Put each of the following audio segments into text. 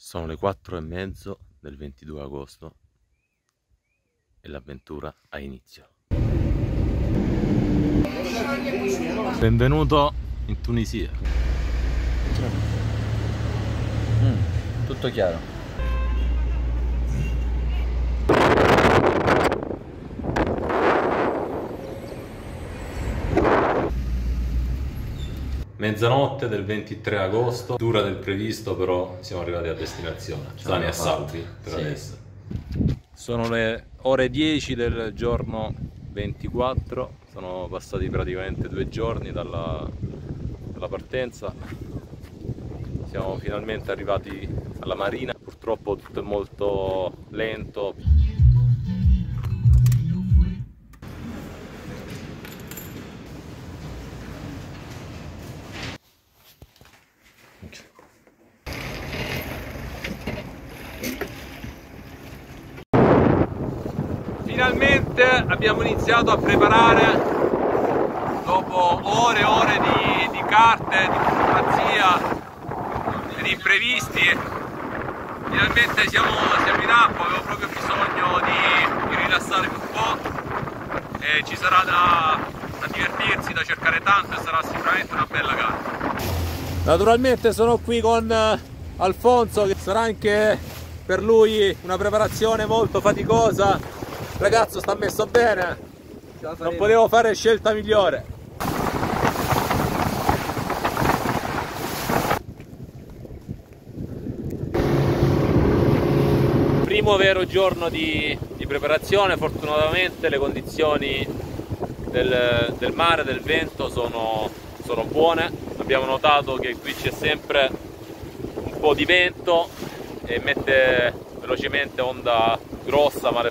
Sono le 4 e mezzo del 22 agosto e l'avventura ha inizio. Benvenuto in Tunisia. Mm, tutto chiaro. Mezzanotte del 23 agosto, dura del previsto, però siamo arrivati a destinazione. Sani e salvi per Sì. adesso. Sono le ore 10 del giorno 24, sono passati praticamente due giorni dalla, dalla partenza. Siamo finalmente arrivati alla marina, purtroppo tutto è molto lento, Finalmente abbiamo iniziato a preparare, dopo ore e ore di, di carte, di burocrazia, di imprevisti, finalmente siamo, siamo in acqua, avevo proprio bisogno di, di rilassarmi un po' e ci sarà da, da divertirsi, da cercare tanto e sarà sicuramente una bella gara. Naturalmente sono qui con eh, Alfonso che sarà anche per lui una preparazione molto faticosa. Ragazzo sta messo bene, non potevo fare scelta migliore. Primo vero giorno di, di preparazione, fortunatamente le condizioni del, del mare, del vento sono, sono buone. Abbiamo notato che qui c'è sempre un po' di vento e mette velocemente onda grossa, mare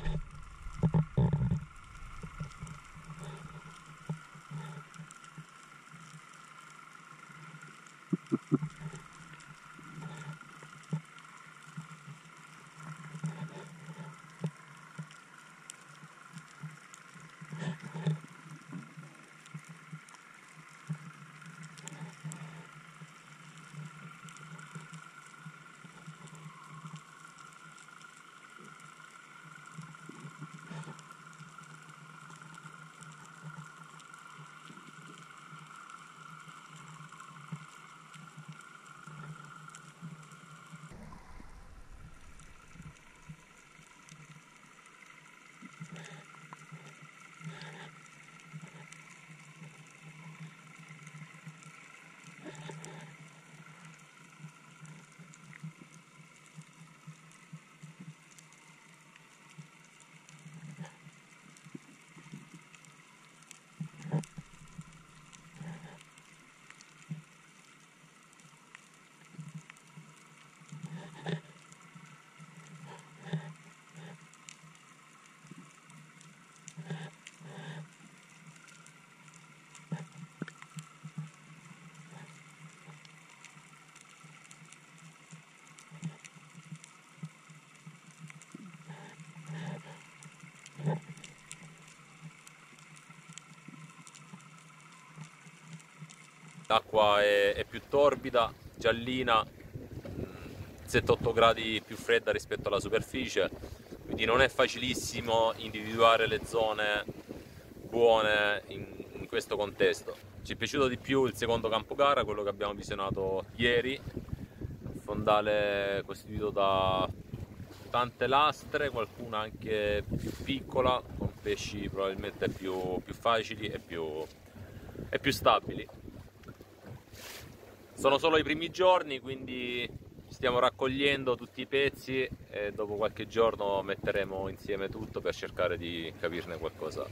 l'acqua è, è, più torbida, giallina, 7-8 gradi più fredda rispetto alla superficie, quindi non è facilissimo individuare le zone buone in, in questo contesto. Ci è piaciuto di più il secondo campo gara, quello che abbiamo visionato ieri, fondale costituito da tante lastre, qualcuna anche più piccola, con pesci probabilmente più, più facili e più, e più stabili. Sono solo i primi giorni, quindi stiamo raccogliendo tutti i pezzi e dopo qualche giorno metteremo insieme tutto per cercare di capirne qualcosa.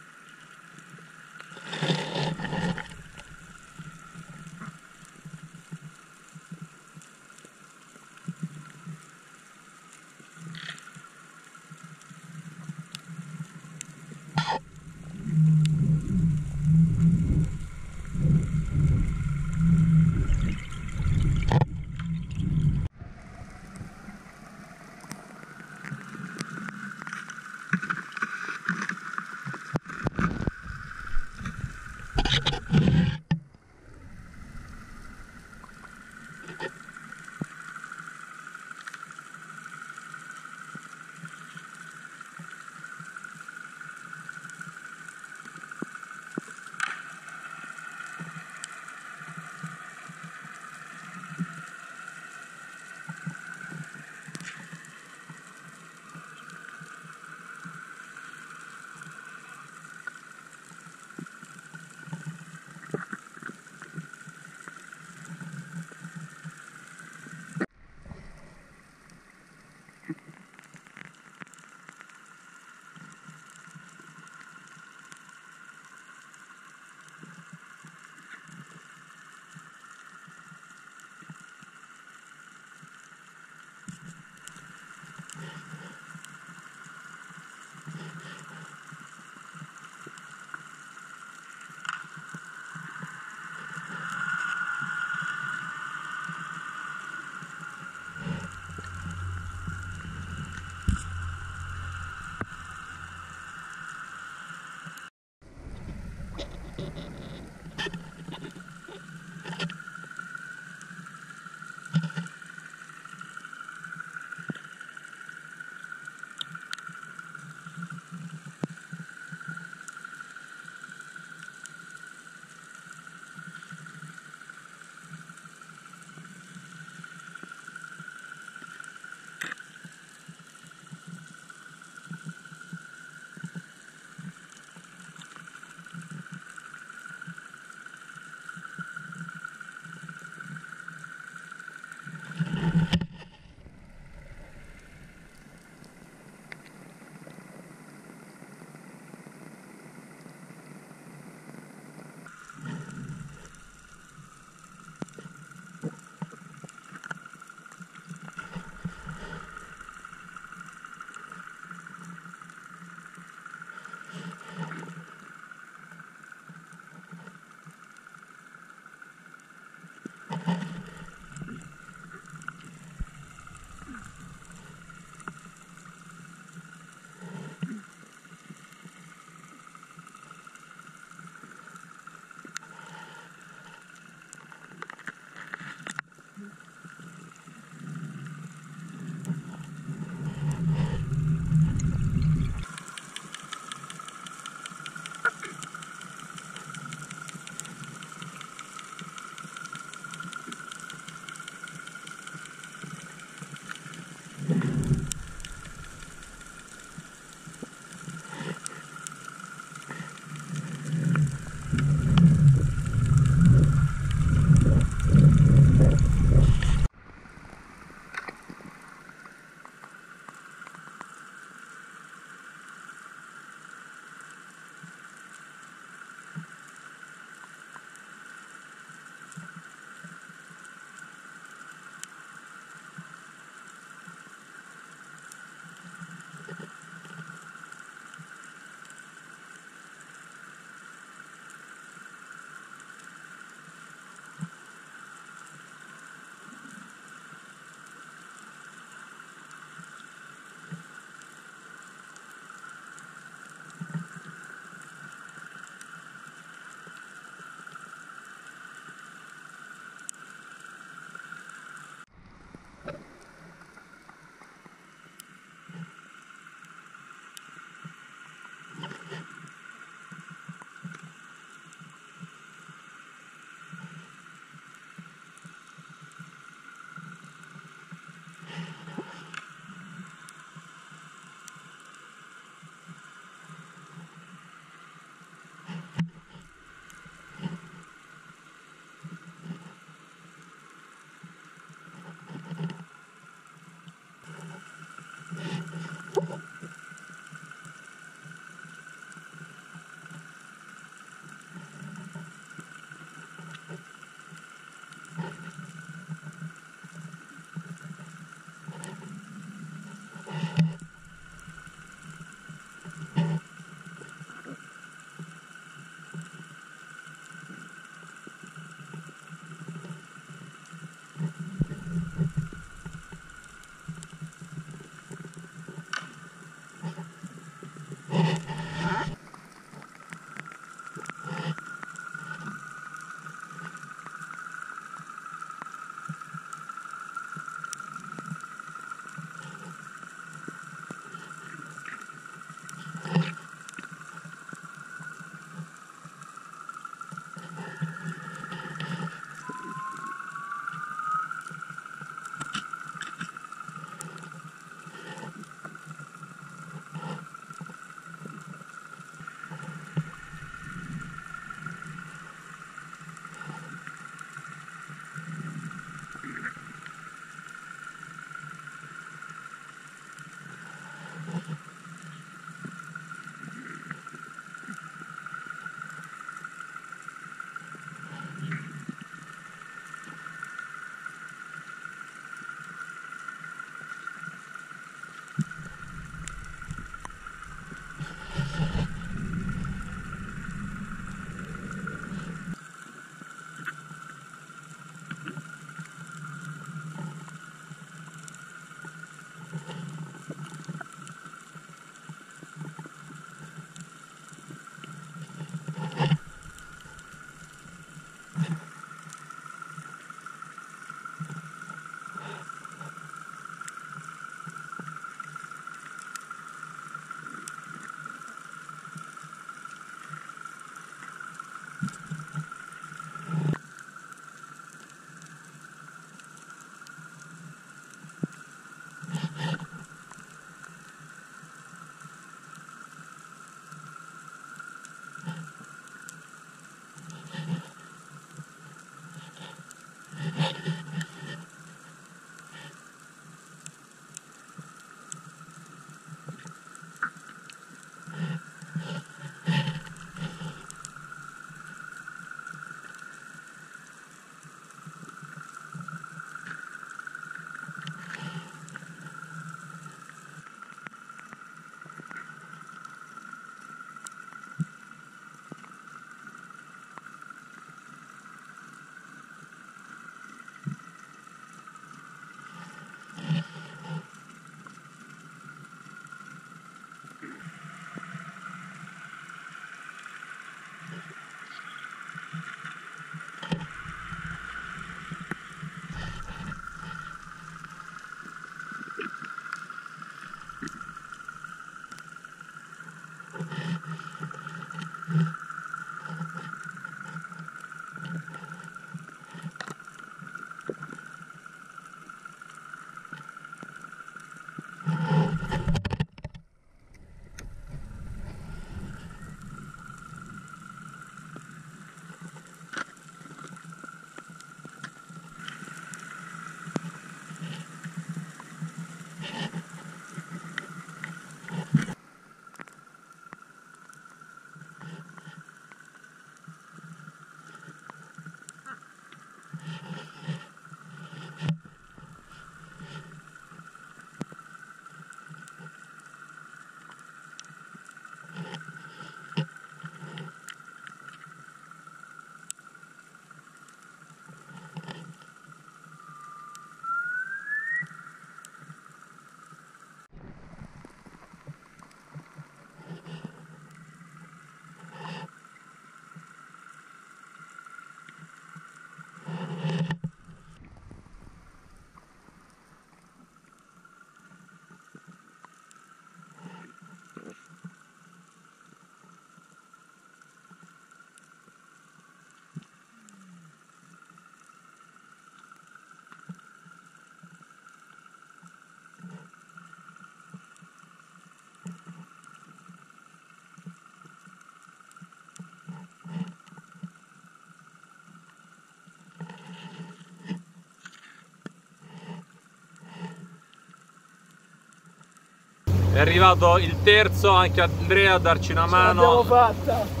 Arrivato il terzo, anche Andrea a darci una mano. L'abbiamo fatta!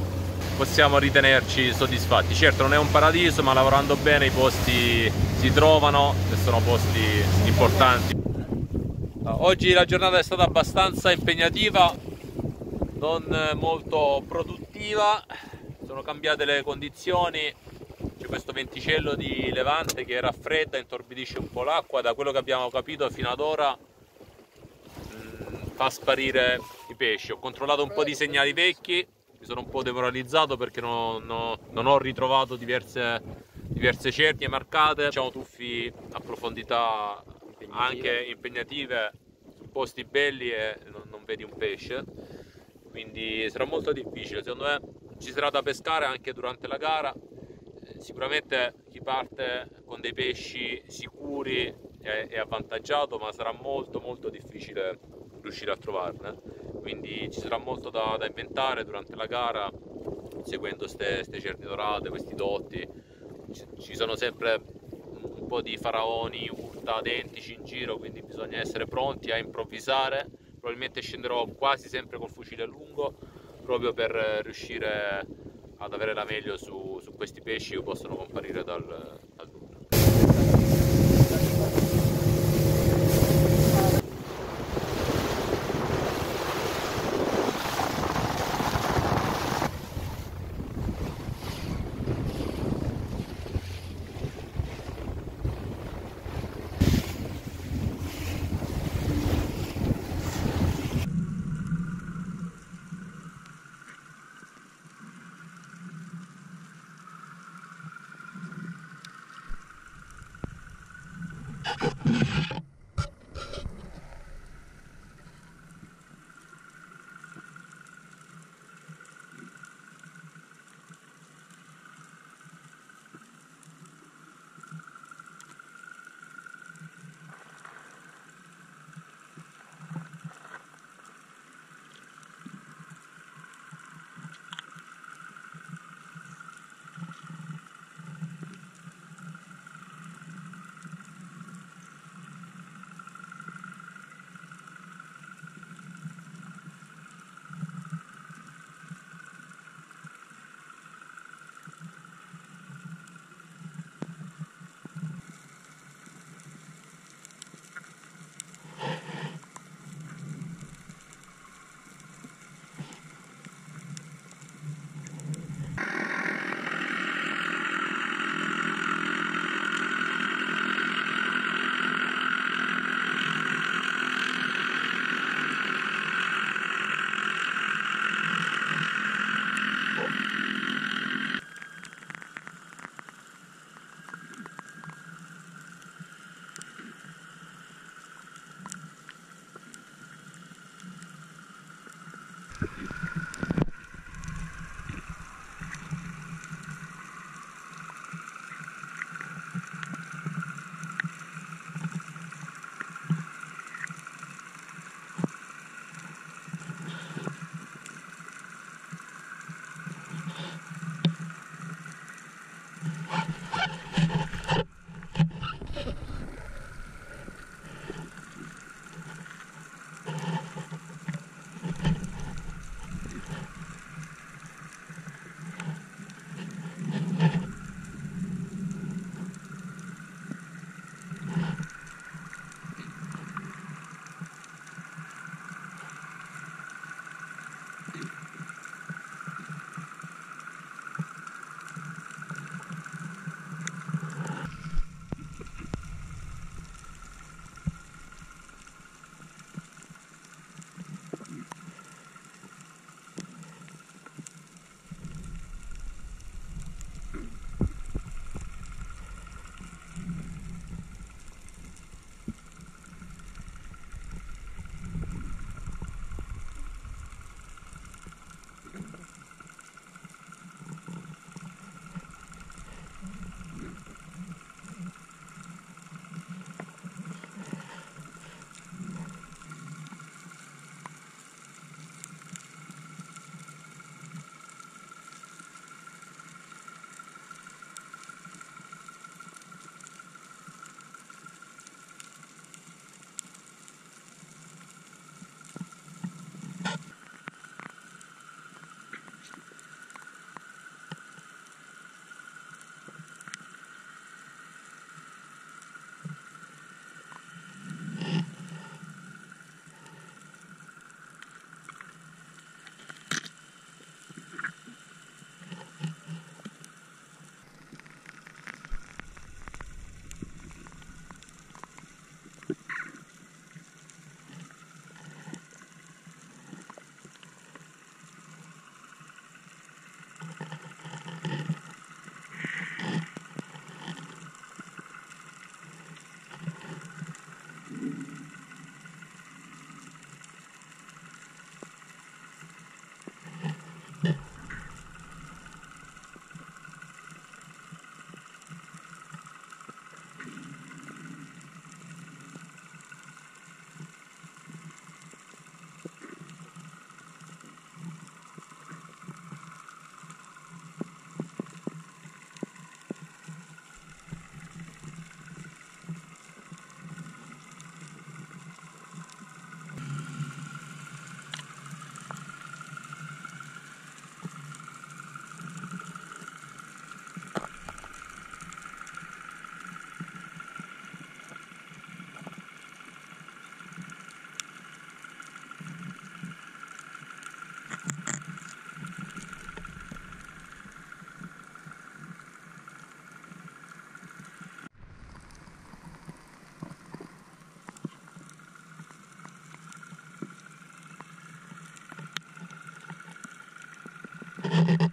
Possiamo ritenerci soddisfatti. Certo non è un paradiso, ma lavorando bene i posti si trovano e sono posti importanti. Oggi la giornata è stata abbastanza impegnativa, non molto produttiva, sono cambiate le condizioni, c'è questo venticello di levante che raffredda, intorbidisce un po' l'acqua, da quello che abbiamo capito fino ad ora fa sparire i pesci. Ho controllato un po' di segnali vecchi, mi sono un po' demoralizzato perché non, non, non ho ritrovato diverse, diverse cernie marcate, facciamo tuffi a profondità impegnative. anche impegnative su posti belli e non, non vedi un pesce quindi sarà molto difficile secondo me ci sarà da pescare anche durante la gara sicuramente chi parte con dei pesci sicuri è, è, avvantaggiato ma sarà molto molto difficile riuscire a trovarne quindi ci sarà molto da, da inventare durante la gara seguendo queste cernie dorate questi dotti. Ci, ci sono sempre un po' di faraoni urta identici in giro quindi bisogna essere pronti a improvvisare. Probabilmente scenderò quasi sempre col fucile lungo proprio per riuscire ad avere la meglio su, su questi pesci che possono comparire dal, you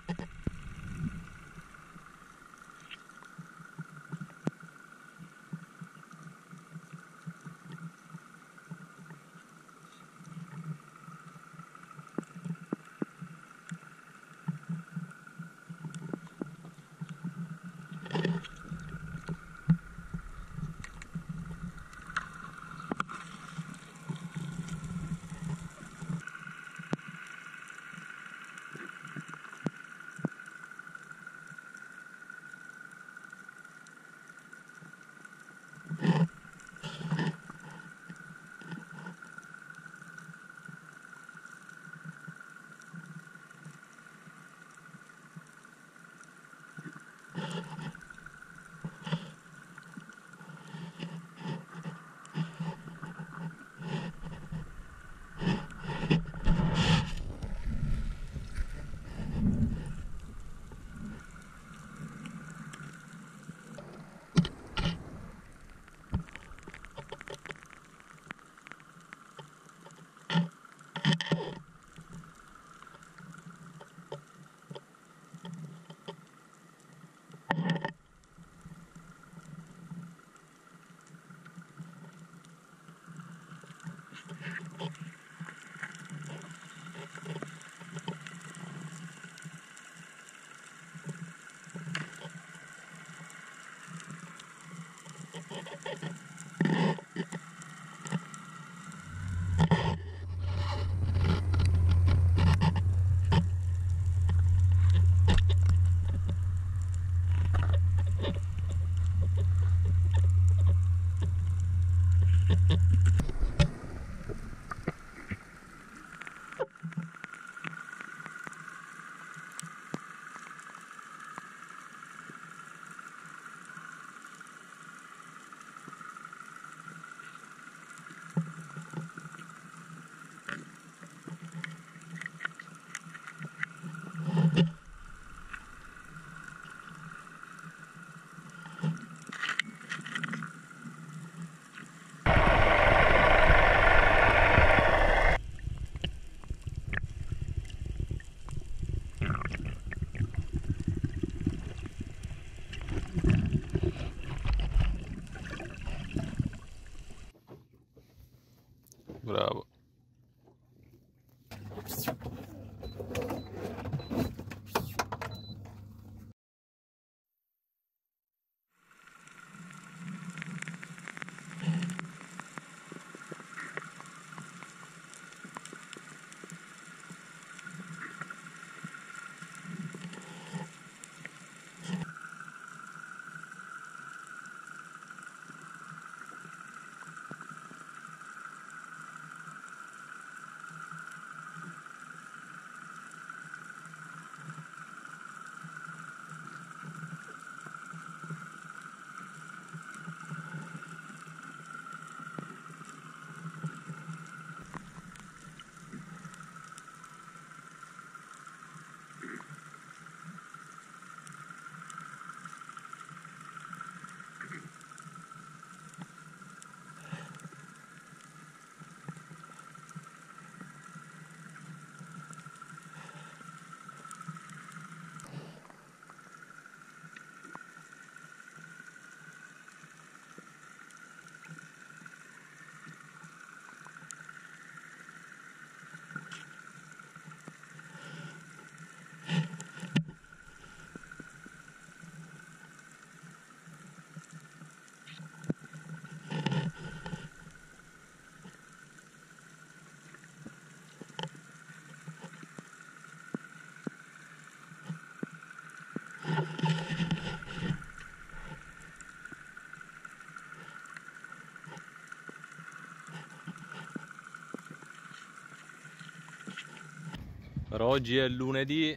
Però oggi è lunedì,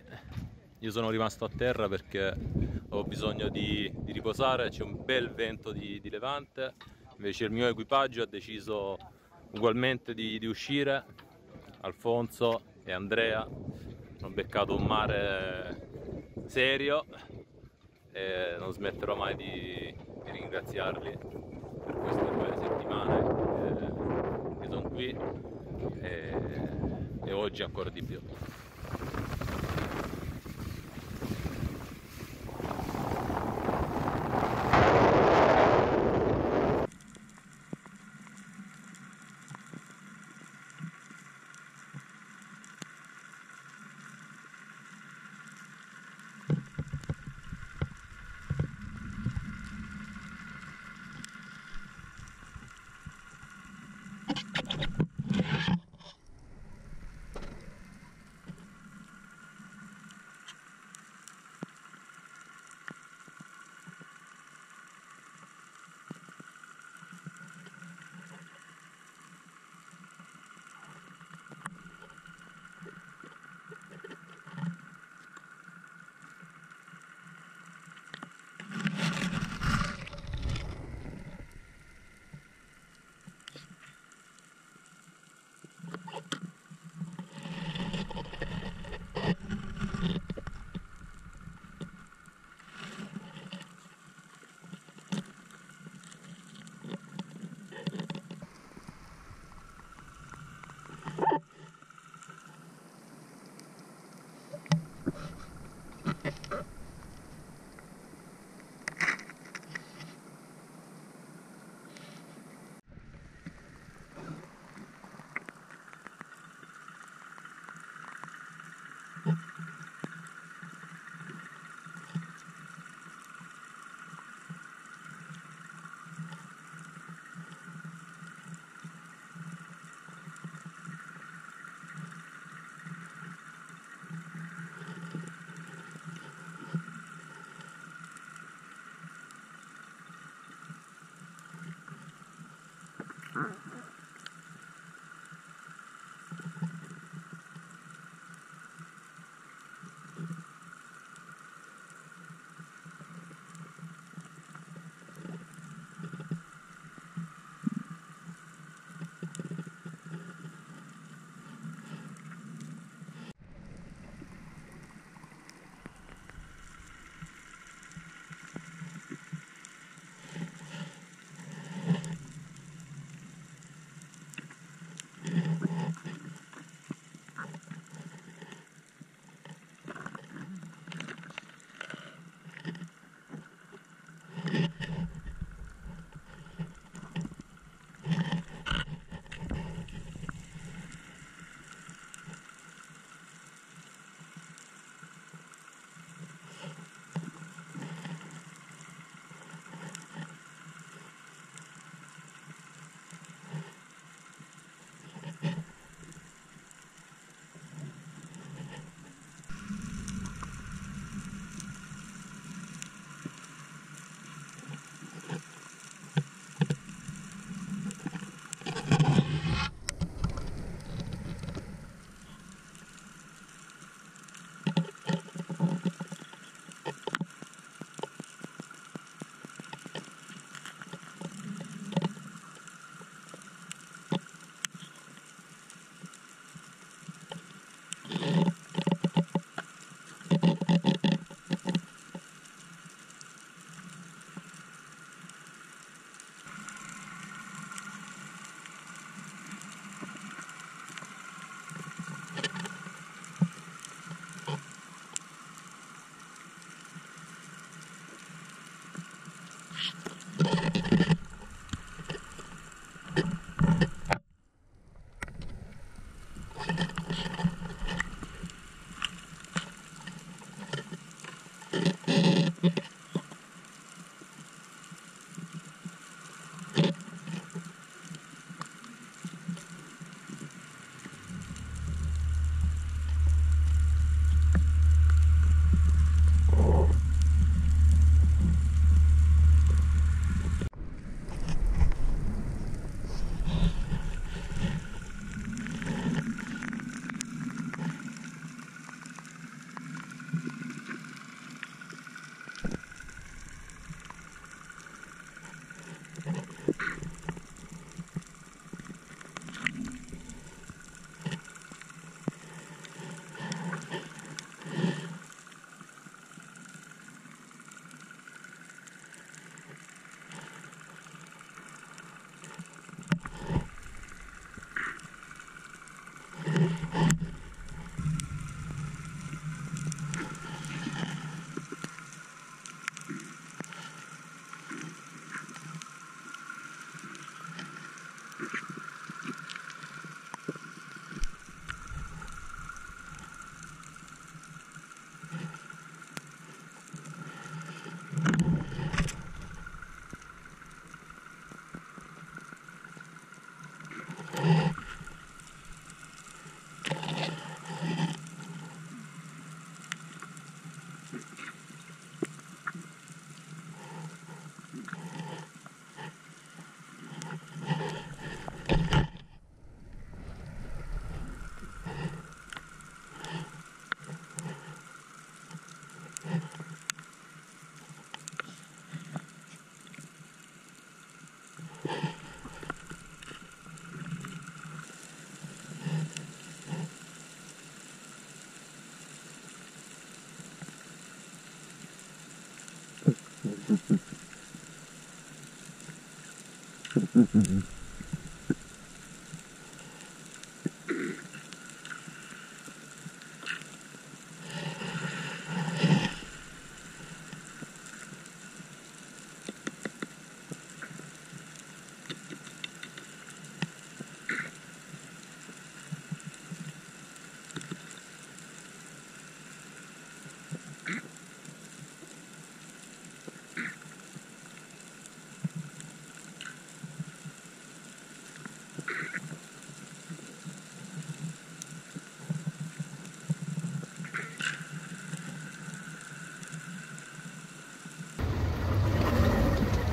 io sono rimasto a terra perché ho bisogno di, di riposare, c'è un bel vento di, di, levante, invece il mio equipaggio ha deciso ugualmente di, di uscire, Alfonso e Andrea hanno beccato un mare serio e non smetterò mai di, ringraziarli per queste due settimane che, che sono qui e, e oggi ancora di più. Mm-hmm. Mm-mm.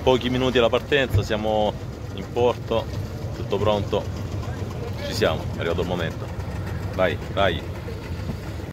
Pochi minuti alla partenza, siamo in porto, tutto pronto, ci siamo, è arrivato il momento. Vai, vai.